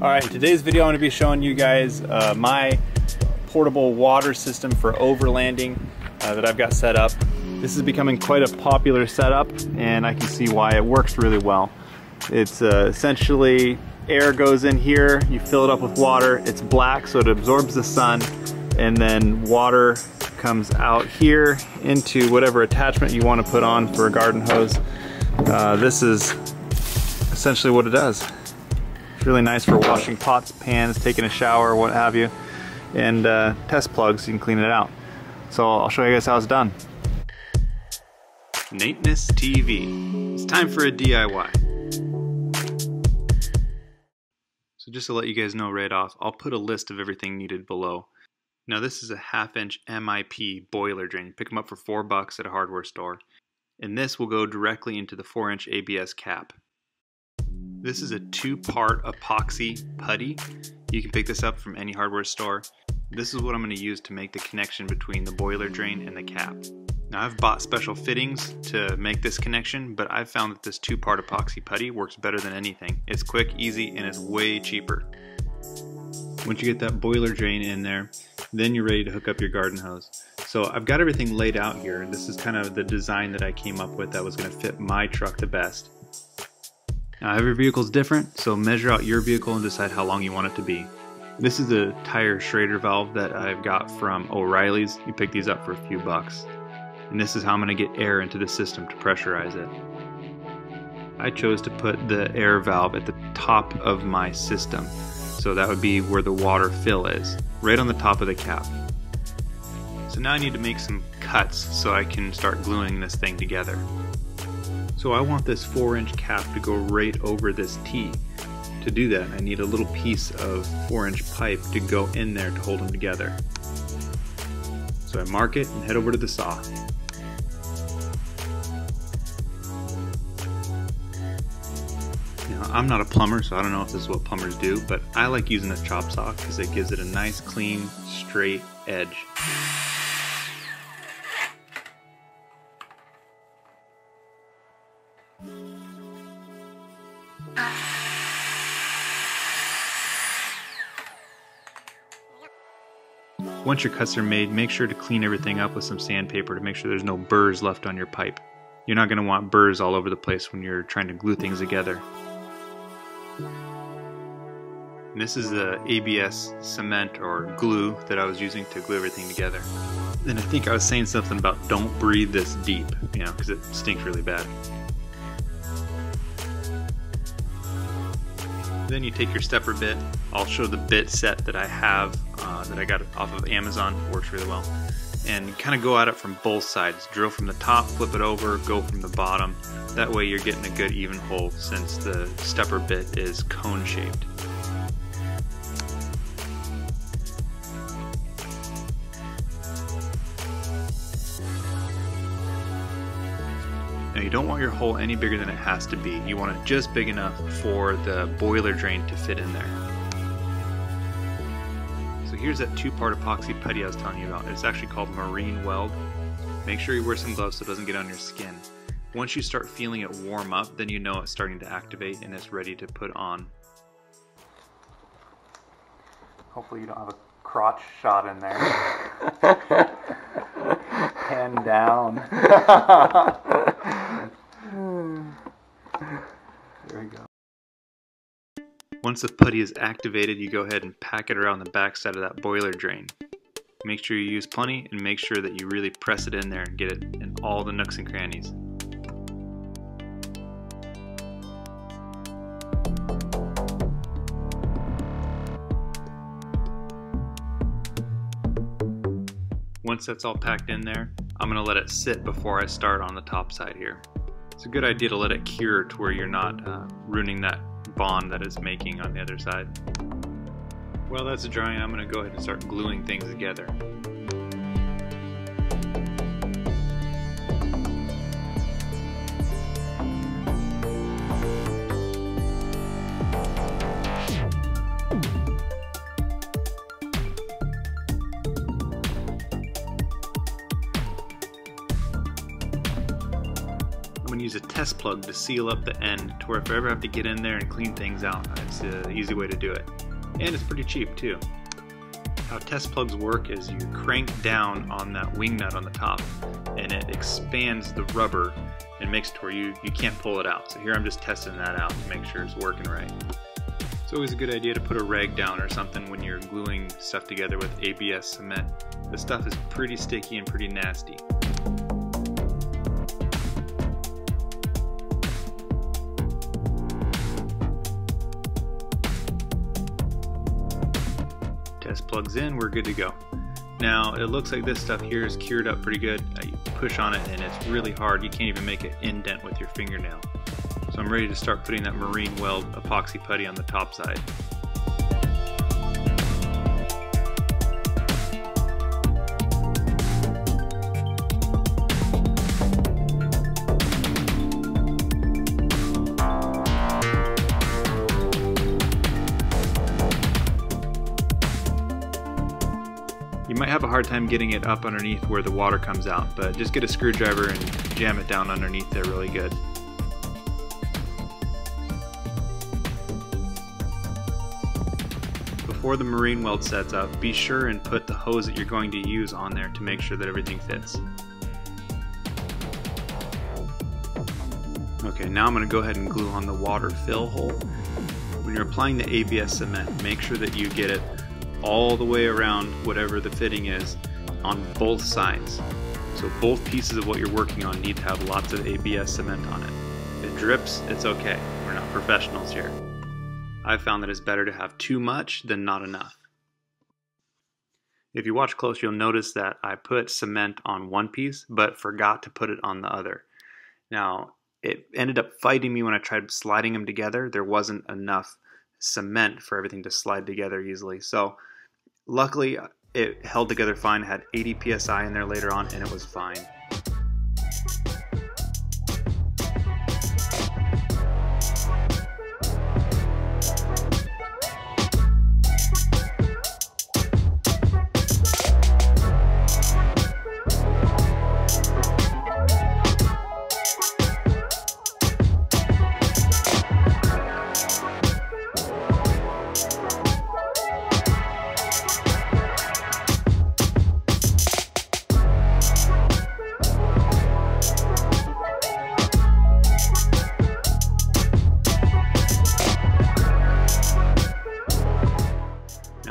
All right, today's video I'm gonna be showing you guys uh, my portable water system for overlanding uh, that I've got set up. This is becoming quite a popular setup and I can see why it works really well. It's uh, essentially air goes in here, you fill it up with water, it's black so it absorbs the sun and then water comes out here into whatever attachment you want to put on for a garden hose. Uh, this is essentially what it does. Really nice for washing pots, pans, taking a shower, what have you. And uh, test plugs, you can clean it out. So I'll show you guys how it's done. Nateness TV. It's time for a DIY. So just to let you guys know right off, I'll put a list of everything needed below. Now this is a half inch MIP boiler drain. You pick them up for four bucks at a hardware store. And this will go directly into the four inch ABS cap. This is a two part epoxy putty. You can pick this up from any hardware store. This is what I'm going to use to make the connection between the boiler drain and the cap. Now I've bought special fittings to make this connection, but I've found that this two part epoxy putty works better than anything. It's quick, easy, and it's way cheaper. Once you get that boiler drain in there, then you're ready to hook up your garden hose. So I've got everything laid out here. This is kind of the design that I came up with that was going to fit my truck the best. Now every vehicle is different, so measure out your vehicle and decide how long you want it to be. This is a tire Schrader valve that I've got from O'Reilly's. You pick these up for a few bucks. And this is how I'm going to get air into the system to pressurize it. I chose to put the air valve at the top of my system. So that would be where the water fill is, right on the top of the cap. So now I need to make some cuts so I can start gluing this thing together. So I want this 4 inch cap to go right over this T. To do that I need a little piece of 4 inch pipe to go in there to hold them together. So I mark it and head over to the saw. Now, I'm not a plumber, so I don't know if this is what plumbers do, but I like using a chop saw because it gives it a nice, clean, straight edge. Once your cuts are made, make sure to clean everything up with some sandpaper to make sure there's no burrs left on your pipe. You're not going to want burrs all over the place when you're trying to glue things together. And this is the ABS cement or glue that I was using to glue everything together. And I think I was saying something about don't breathe this deep, you know, because it stinks really bad. Then you take your stepper bit. I'll show the bit set that I have uh, that I got off of Amazon. Works really well. And kind of go at it from both sides. Drill from the top, flip it over, go from the bottom. That way you're getting a good even hole since the stepper bit is cone shaped. You don't want your hole any bigger than it has to be. You want it just big enough for the boiler drain to fit in there. So here's that two-part epoxy putty I was telling you about. It's actually called Marine Weld. Make sure you wear some gloves so it doesn't get on your skin. Once you start feeling it warm up, then you know it's starting to activate and it's ready to put on. Hopefully you don't have a crotch shot in there. Pen down. there we go. Once the putty is activated, you go ahead and pack it around the back side of that boiler drain. Make sure you use plenty and make sure that you really press it in there and get it in all the nooks and crannies. Once that's all packed in there, I'm going to let it sit before I start on the top side here. It's a good idea to let it cure to where you're not uh, ruining that bond that it's making on the other side. While that's drying, I'm going to go ahead and start gluing things together. Use a test plug to seal up the end to where if I ever have to get in there and clean things out, it's an easy way to do it. And it's pretty cheap too. How test plugs work is you crank down on that wing nut on the top and it expands the rubber and makes it to where you, you can't pull it out. So here I'm just testing that out to make sure it's working right. It's always a good idea to put a rag down or something when you're gluing stuff together with ABS cement. The stuff is pretty sticky and pretty nasty. Plugs in, we're good to go. Now it looks like this stuff here is cured up pretty good. Uh, you push on it and it's really hard. You can't even make an indent with your fingernail. So I'm ready to start putting that marine weld epoxy putty on the top side. You might have a hard time getting it up underneath where the water comes out, but just get a screwdriver and jam it down underneath there really good. Before the marine weld sets up, be sure and put the hose that you're going to use on there to make sure that everything fits. Okay, now I'm going to go ahead and glue on the water fill hole. When you're applying the ABS cement, make sure that you get it all the way around whatever the fitting is on both sides. So both pieces of what you're working on need to have lots of ABS cement on it. If it drips, it's okay. We're not professionals here. I've found that it's better to have too much than not enough. If you watch close, you'll notice that I put cement on one piece, but forgot to put it on the other. Now, it ended up fighting me when I tried sliding them together. There wasn't enough cement for everything to slide together easily. So luckily it held together fine, had 80 psi in there later on, and it was fine.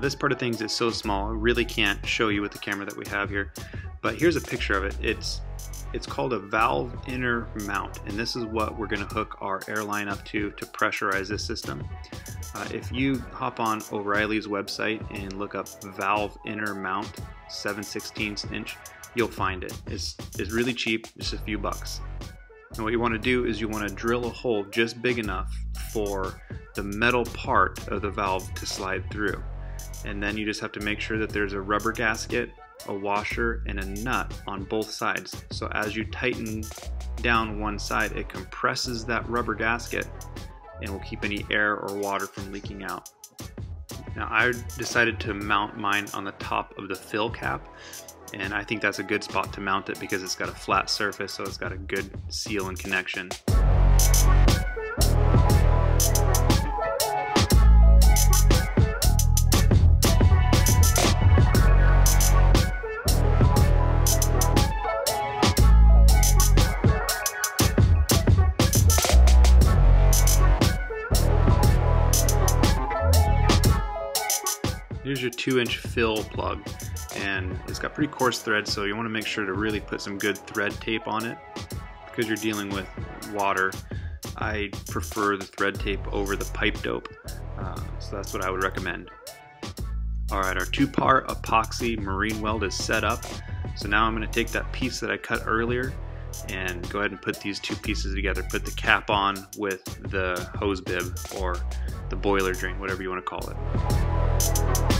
This part of things is so small, I really can't show you with the camera that we have here. But here's a picture of it. It's it's called a valve inner mount, and this is what we're going to hook our airline up to to pressurize this system. Uh, if you hop on O'Reilly's website and look up valve inner mount 7 16 inch, you'll find it. It's, it's really cheap, just a few bucks. And what you want to do is you want to drill a hole just big enough for the metal part of the valve to slide through and then you just have to make sure that there's a rubber gasket, a washer, and a nut on both sides. So as you tighten down one side, it compresses that rubber gasket and will keep any air or water from leaking out. Now I decided to mount mine on the top of the fill cap and I think that's a good spot to mount it because it's got a flat surface so it's got a good seal and connection. Here's your two inch fill plug and it's got pretty coarse thread so you want to make sure to really put some good thread tape on it because you're dealing with water. I prefer the thread tape over the pipe dope uh, so that's what I would recommend. Alright, our two part epoxy marine weld is set up so now I'm going to take that piece that I cut earlier and go ahead and put these two pieces together. Put the cap on with the hose bib or the boiler drain, whatever you want to call it.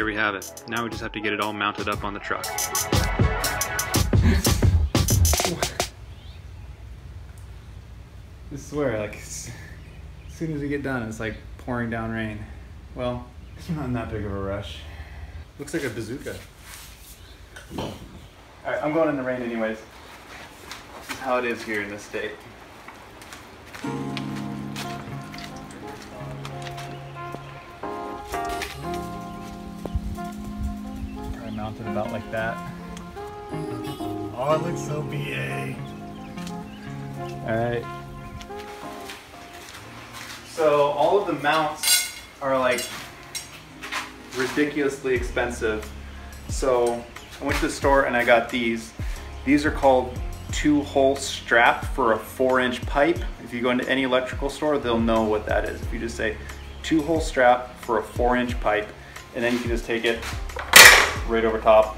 there we have it. Now we just have to get it all mounted up on the truck. I swear, like, as soon as we get done, it's like pouring down rain. Well, it's not in that big of a rush. Looks like a bazooka. Alright, I'm going in the rain anyways. This is how it is here in this state. Like that. Oh, it looks so BA. Alright. So all of the mounts are like ridiculously expensive. So I went to the store and I got these. These are called two hole strap for a four inch pipe. If you go into any electrical store, they'll know what that is. If you just say two hole strap for a four inch pipe, and then you can just take it right over top,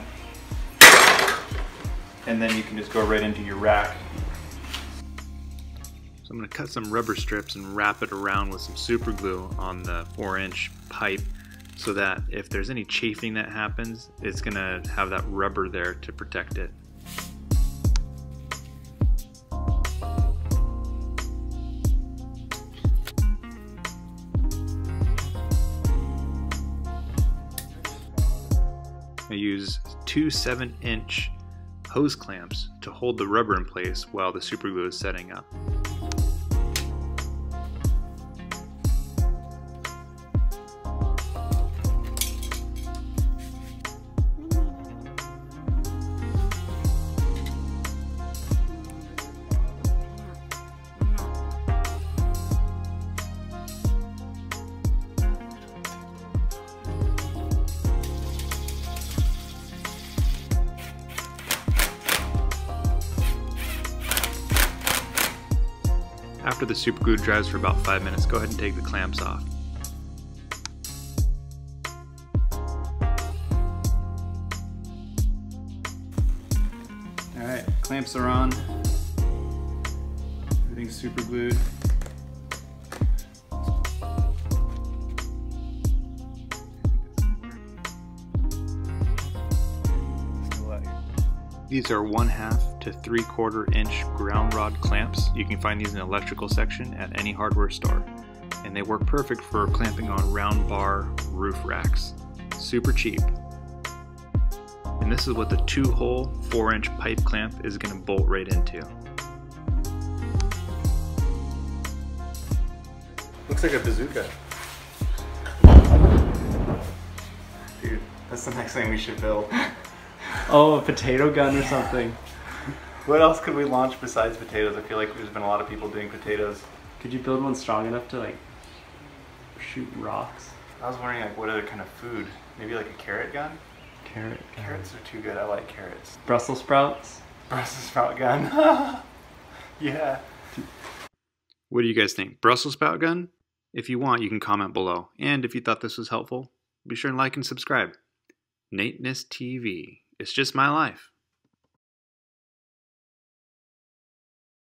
and then you can just go right into your rack. So I'm going to cut some rubber strips and wrap it around with some super glue on the 4 inch pipe so that if there's any chafing that happens, it's going to have that rubber there to protect it. I use two 7 inch hose clamps to hold the rubber in place while the super glue is setting up. After the super glue dries for about 5 minutes, go ahead and take the clamps off. Alright, clamps are on. Everything's super glued. These are 1 half to 3 quarter inch ground rod clamps. You can find these in the electrical section at any hardware store. And they work perfect for clamping on round bar roof racks. Super cheap. And this is what the 2 hole 4 inch pipe clamp is going to bolt right into. Looks like a bazooka. Dude, that's the next thing we should build. Oh, a potato gun or something. What else could we launch besides potatoes? I feel like there's been a lot of people doing potatoes. Could you build one strong enough to like shoot rocks? I was wondering like what other kind of food? Maybe like a carrot gun? Carrot. gun. Carrots are too good. I like carrots. Brussels sprouts. Brussels sprout gun. yeah. What do you guys think? Brussels sprout gun? If you want, you can comment below. And if you thought this was helpful, be sure and like and subscribe. Nateness TV. It's just my life.